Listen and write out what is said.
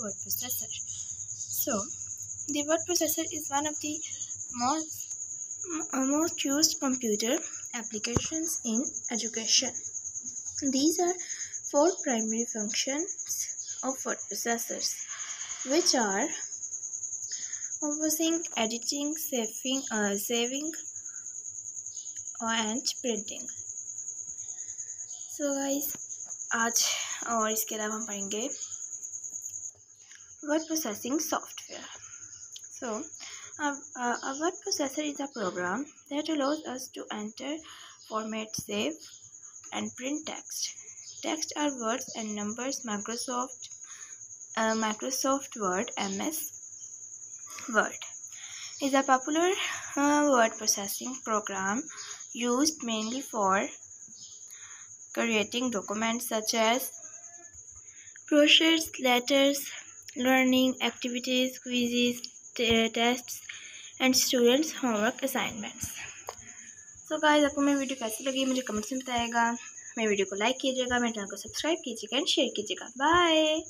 Word processor. So, the word processor is one of the most uh, most used computer applications in education. These are four primary functions of word processors, which are composing, editing, saving, uh, saving, and printing. So, guys. आज और इसके अलावा हम पढ़ेंगे word processing software so a word processor is a program that allows us to enter format save and print text text are words and numbers Microsoft Microsoft Word M S Word is a popular word processing program use mainly for creating documents such as brochures, letters, learning activities, quizzes, tests and students homework assignments. so guys आपको मेरी video कैसी लगी मुझे comments में बताएगा मेरी video को like कीजिएगा मेरे चैनल को सब्सक्राइब कीजिएगा एंड शेयर कीजिएगा बाय